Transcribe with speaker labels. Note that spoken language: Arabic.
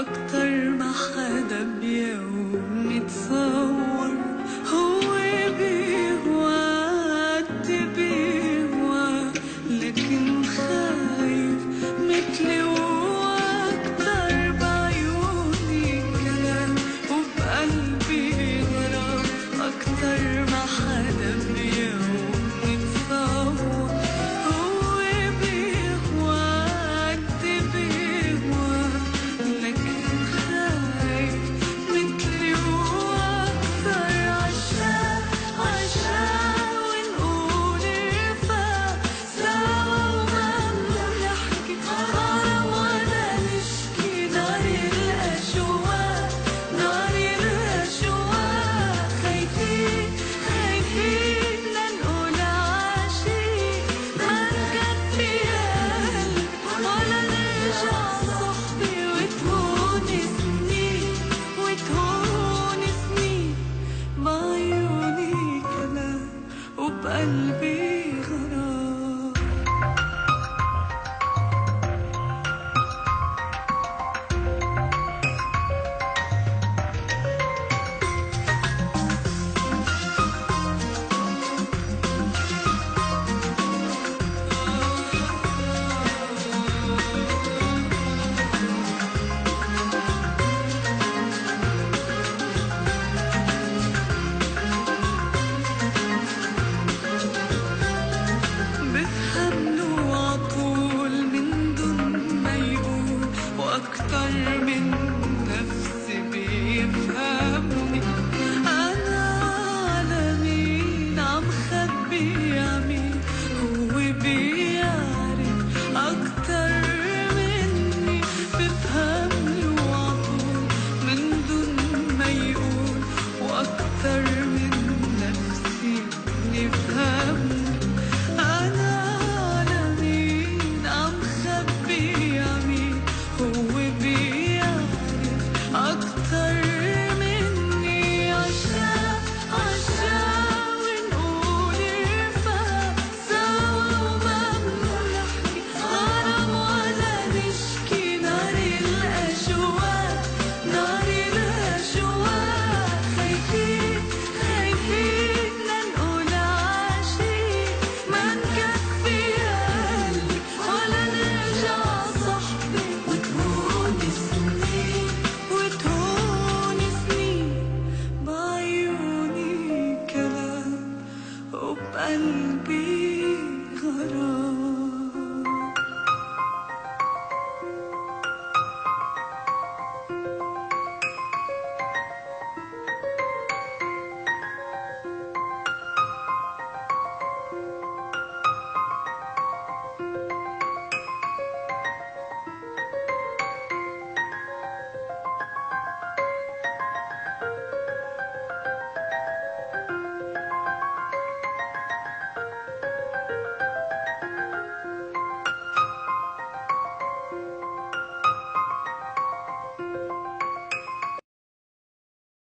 Speaker 1: أكتر ما حدا بيوم يتصور هو بيهوى تبيهوى لكن خايف متلي وأكتر بعيوني كلام وبقلبي غرام أكتر ما حدا بيوم kırılır